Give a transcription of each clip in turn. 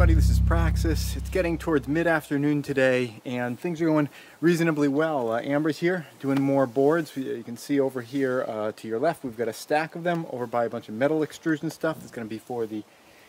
everybody, this is Praxis. It's getting towards mid-afternoon today and things are going reasonably well. Uh, Amber's here doing more boards. You can see over here uh, to your left we've got a stack of them over by a bunch of metal extrusion stuff that's going to be for the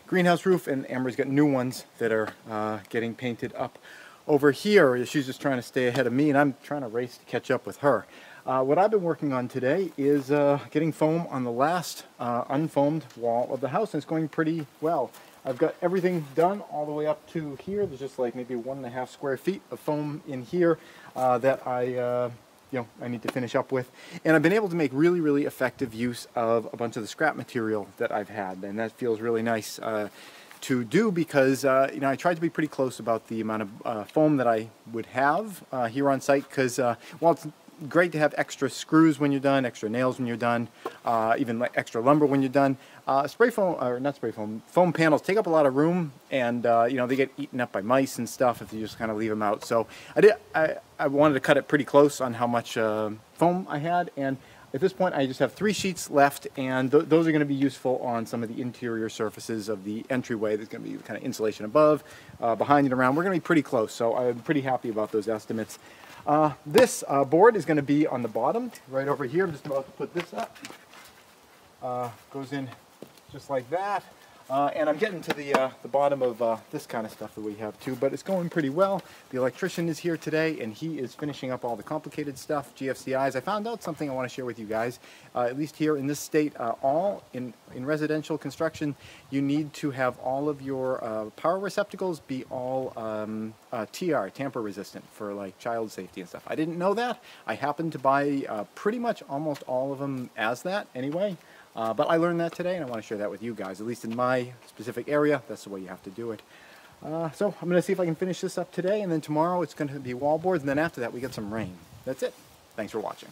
greenhouse roof and Amber's got new ones that are uh, getting painted up over here. She's just trying to stay ahead of me and I'm trying to race to catch up with her. Uh, what I've been working on today is uh, getting foam on the last uh, unfoamed wall of the house and it's going pretty well. I've got everything done all the way up to here. There's just like maybe one and a half square feet of foam in here uh, that I, uh, you know, I need to finish up with. And I've been able to make really, really effective use of a bunch of the scrap material that I've had, and that feels really nice uh, to do because uh, you know I tried to be pretty close about the amount of uh, foam that I would have uh, here on site because while it's great to have extra screws when you're done, extra nails when you're done, uh, even like extra lumber when you're done. Uh, spray foam, or not spray foam, foam panels take up a lot of room and uh, you know they get eaten up by mice and stuff if you just kind of leave them out. So I did, I, I wanted to cut it pretty close on how much uh, foam I had and at this point I just have three sheets left and th those are going to be useful on some of the interior surfaces of the entryway. There's going to be kind of insulation above, uh, behind and around. We're going to be pretty close so I'm pretty happy about those estimates. Uh, this uh, board is going to be on the bottom, right over here. I'm just about to put this up. Uh, goes in just like that. Uh, and I'm getting to the, uh, the bottom of uh, this kind of stuff that we have too, but it's going pretty well. The electrician is here today and he is finishing up all the complicated stuff, GFCIs. I found out something I want to share with you guys, uh, at least here in this state, uh, all in, in residential construction, you need to have all of your uh, power receptacles be all um, TR, tamper resistant for like child safety and stuff. I didn't know that. I happened to buy pretty much almost all of them as that anyway. Uh, but I learned that today and I want to share that with you guys. At least in my specific area, that's the way you have to do it. Uh, so I'm going to see if I can finish this up today and then tomorrow it's going to be wall boards and then after that we get some rain. That's it. Thanks for watching.